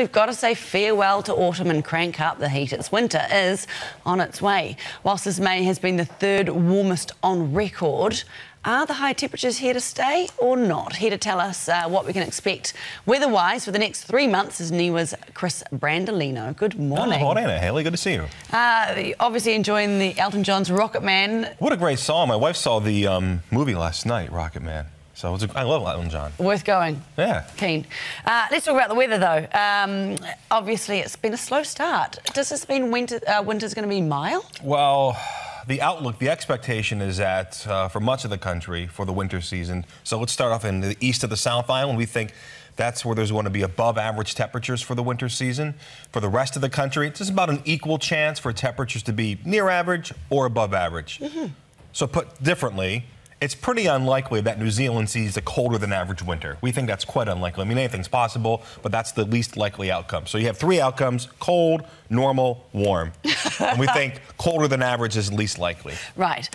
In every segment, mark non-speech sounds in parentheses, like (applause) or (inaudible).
We've got to say farewell to autumn and crank up the heat. It's winter is on its way. Whilst this May has been the third warmest on record, are the high temperatures here to stay or not? Here to tell us uh, what we can expect weather-wise for the next three months is NIWA's Chris Brandolino. Good morning. Oh, morning, Haley. Good to see you. Uh, obviously enjoying the Elton John's Rocket Man. What a great song. My wife saw the um, movie last night, Rocket Man. So a, I love Elton John. Worth going. Yeah. Keen. Uh, let's talk about the weather, though. Um, obviously, it's been a slow start. Does this mean winter, uh, winter's going to be mild? Well, the outlook, the expectation is that uh, for much of the country for the winter season. So let's start off in the east of the South Island. We think that's where there's going to be above average temperatures for the winter season. For the rest of the country, it's just about an equal chance for temperatures to be near average or above average. Mm -hmm. So put differently, it's pretty unlikely that New Zealand sees a colder than average winter. We think that's quite unlikely. I mean, anything's possible, but that's the least likely outcome. So you have three outcomes cold, normal, warm. and we think (laughs) colder than average is least likely. Right.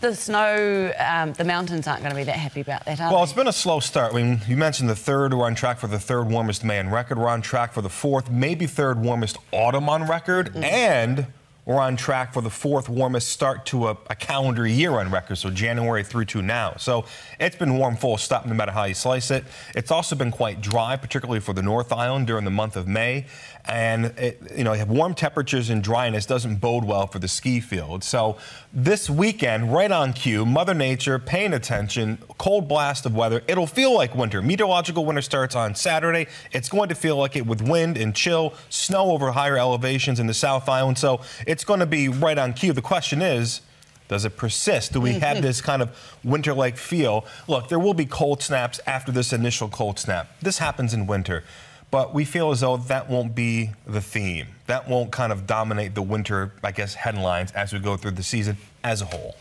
The snow, um, the mountains aren't going to be that happy about that, Well, they? it's been a slow start. I mean, you mentioned the third. We're on track for the third warmest May on record. We're on track for the fourth, maybe third warmest autumn on record. Mm. And we're on track for the fourth warmest start to a, a, calendar year on record, so January through to now. So it's been warm full stop no matter how you slice it. It's also been quite dry, particularly for the North Island during the month of May. And, it, you know, warm temperatures and dryness doesn't bode well for the ski field. So this weekend, right on cue, Mother Nature paying attention, cold blast of weather. It'll feel like winter. Meteorological winter starts on Saturday. It's going to feel like it with wind and chill, snow over higher elevations in the South Island. So it's going to be right on cue. The question is, does it persist? Do we have mm-hmm. this kind of winter like feel? Look, there will be cold snaps after this initial cold snap. This happens in winter. But we feel as though that won't be the theme. That won't kind of dominate the winter, I guess, headlines as we go through the season as a whole.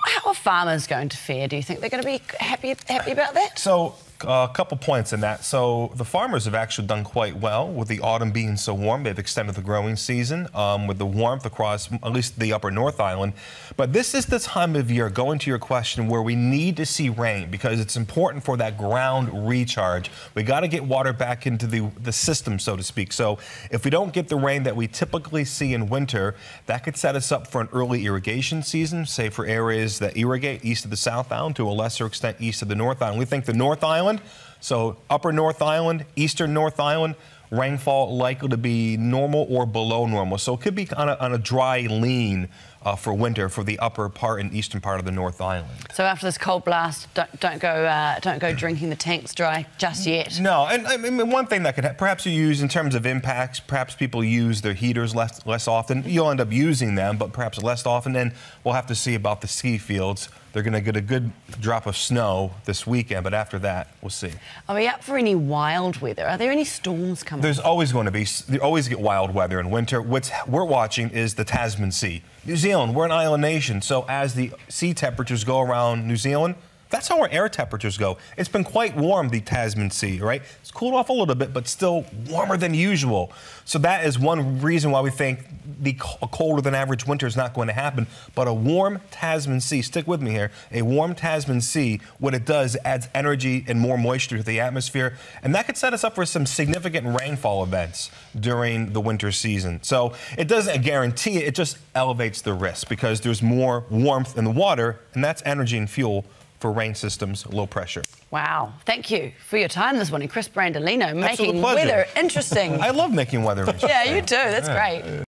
How are farmers going to fare? Do you think they're going to be happy, happy about that? So a couple points in that. So the farmers have actually done quite well with the autumn being so warm. They've extended the growing season um, with the warmth across at least the upper North Island. But this is the time of year, going to your question, where we need to see rain because it's important for that ground recharge. We got to get water back into the, the system, so to speak. So if we don't get the rain that we typically see in winter, that could set us up for an early irrigation season, say for areas that irrigate east of the South Island, to a lesser extent east of the North Island. We think the North Island Island. So upper North Island, eastern North Island, rainfall likely to be normal or below normal. So it could be on a, on a dry lean uh, for winter for the upper part and eastern part of the North Island. So after this cold blast, don't, don't go uh, don't go drinking the tanks dry just yet. No, and I mean one thing that could perhaps you use in terms of impacts. Perhaps people use their heaters less less often. You'll end up using them, but perhaps less often. And we'll have to see about the ski fields. They're going to get a good drop of snow this weekend, but after that, we'll see. Are we up for any wild weather? Are there any storms coming? There's always going to be. You always get wild weather in winter. What we're watching is the Tasman Sea. New Zealand, we're an island nation, so as the sea temperatures go around New Zealand, that's how our air temperatures go. It's been quite warm, the Tasman Sea, right? It's cooled off a little bit, but still warmer than usual. So that is one reason why we think the colder than average winter is not going to happen. But a warm Tasman Sea, stick with me here, a warm Tasman Sea, what it does adds energy and more moisture to the atmosphere. And that could set us up for some significant rainfall events during the winter season. So it doesn't guarantee it, it just elevates the risk because there's more warmth in the water, and that's energy and fuel for rain systems, low pressure. Wow. Thank you for your time this morning. Chris Brandolino, making weather interesting. (laughs) I love making weather (laughs) interesting. yeah, you do. That's yeah. great.